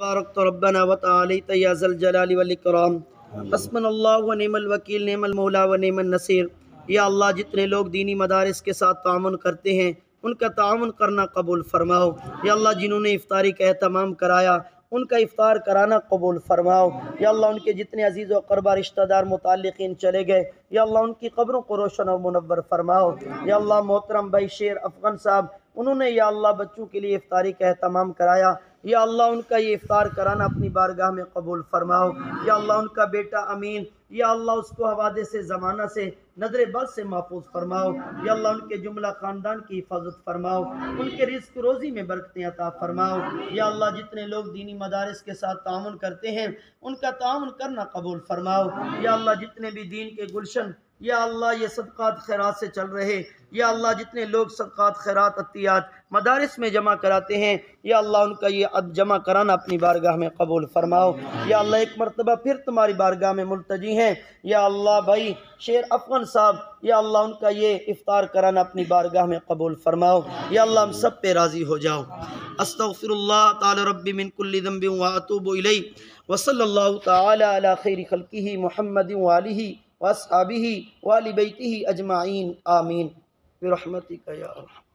بارکت ربنا وتعالیت یا ذل جلال والاکرام حسبنا اللہ و نعم الوکیل نعم المولا و نعم النصیر. یا اللہ جتنے لوگ دینی مدارس کے ساتھ تعاون کرتے ہیں ان کا تعاون کرنا قبول فرماؤ. یا اللہ جنہوں نے افطاری کا اہتمام کرایا ان کا افطار کرانا قبول فرماؤ. یا اللہ ان کے جتنے عزیز و قربہ رشتہ دار متعلقین چلے گئے یا اللہ ان کی قبروں کو روشن و منور فرماؤ. یا اللہ محترم بھائی شیر افغان صاحب انہوں نے یا اللہ بچوں کے لیے افطاری کا اہتمام کرایا یا اللہ ان کا یہ افطار کرانا اپنی بارگاہ میں قبول فرماؤ۔ یا اللہ ان کا بیٹا امین، یا اللہ اس کو حوادث سے، زمانہ سے، نظر بد سے محفوظ فرماؤ۔ یا اللہ ان کے جملہ خاندان کی حفاظت فرماؤ۔ ان کے رزق روزی میں برکتیں عطا فرماؤ۔ یا اللہ جتنے لوگ دینی مدارس کے ساتھ تعاون کرتے ہیں، ان کا تعاون کرنا قبول فرماؤ۔ یا اللہ جتنے بھی دین کے گلشن یا اللہ یہ صدقات خیرات سے چل رہے، یا اللہ جتنے لوگ صدقات، خیرات، عطیات مدارس میں جمع کراتے ہیں، یا اللہ ان کا یہ عد جمع کرانا اپنی بارگاہ میں قبول فرماؤ۔ یا اللہ ایک مرتبہ پھر تمہاری بارگاہ میں ملتجی ہیں۔ یا اللہ بھائی، شیر افغان صاحب، یا اللہ ان کا یہ افطار کرانا اپنی بارگاہ میں قبول فرماؤ۔ یا اللہ ہم سب پہ راضی ہو جاؤ۔ استغفر اللہ تعالی ربی من کل ذنب واتوب الی وصلی اللہ تعالی علی خیر خلقہ محمد وآلہ واصحابہ والی بیتہ اجمعین آمین برحمتک یا ارحم